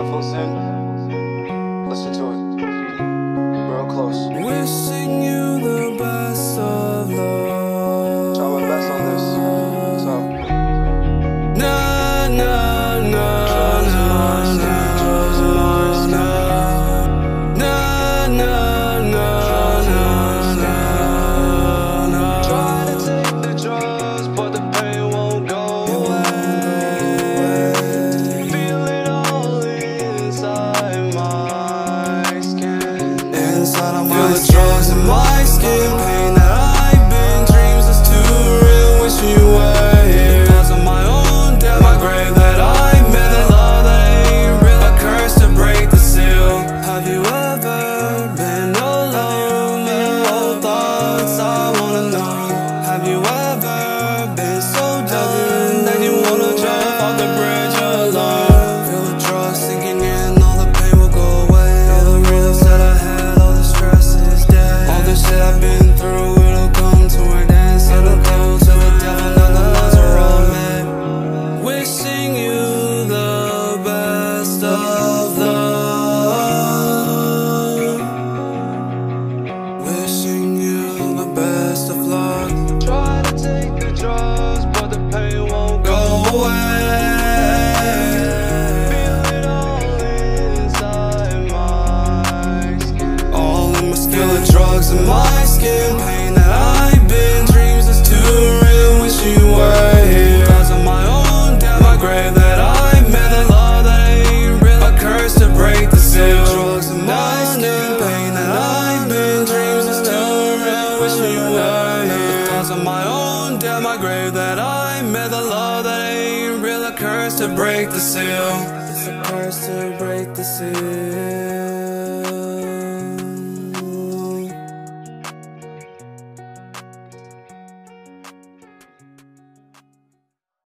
headphones in. Listen to it. Real close. Wishing you All in my skin Feel the drugs in my skin. Pain that I've been Dreams that's too real Wish you were here. Cause of my own death My grave that I made The love that ain't real. A curse to break the seal. Drugs in my skin. Pain that I've been Dreams that's too real Wish you were here. Cause of my own death My grave that I made The love that ain't real. A curse to break the seal. It's a curse to break the seal